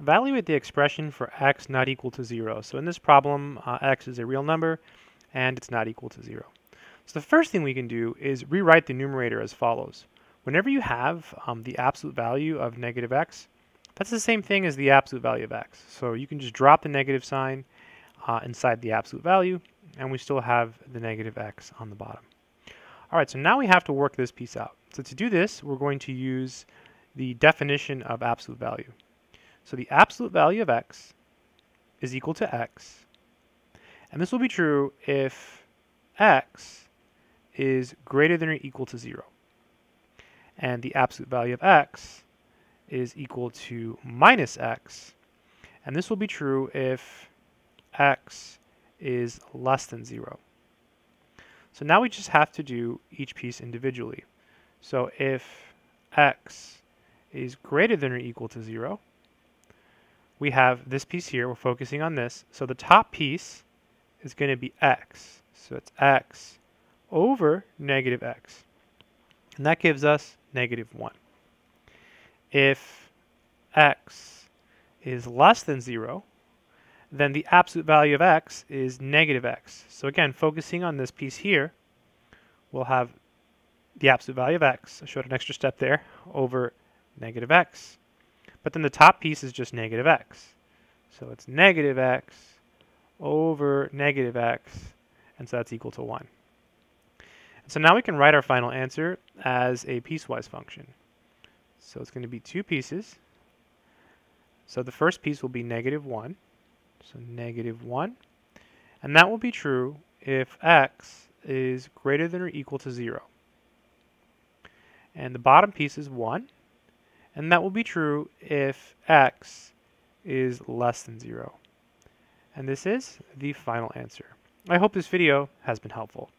evaluate the expression for x not equal to 0. So in this problem, uh, x is a real number and it's not equal to 0. So the first thing we can do is rewrite the numerator as follows. Whenever you have um, the absolute value of negative x, that's the same thing as the absolute value of x. So you can just drop the negative sign uh, inside the absolute value, and we still have the negative x on the bottom. All right, so now we have to work this piece out. So to do this, we're going to use the definition of absolute value. So the absolute value of x is equal to x, and this will be true if x is greater than or equal to 0. And the absolute value of x is equal to minus x. And this will be true if x is less than 0. So now we just have to do each piece individually. So if x is greater than or equal to 0, we have this piece here. We're focusing on this. So the top piece is going to be x. So it's x over negative x. And that gives us negative 1. If x is less than 0, then the absolute value of x is negative x. So again, focusing on this piece here, we'll have the absolute value of x, I showed an extra step there, over negative x. But then the top piece is just negative x. So it's negative x over negative x, and so that's equal to 1. So now we can write our final answer as a piecewise function. So it's going to be two pieces. So the first piece will be negative 1. So negative 1. And that will be true if x is greater than or equal to 0. And the bottom piece is 1. And that will be true if x is less than 0. And this is the final answer. I hope this video has been helpful.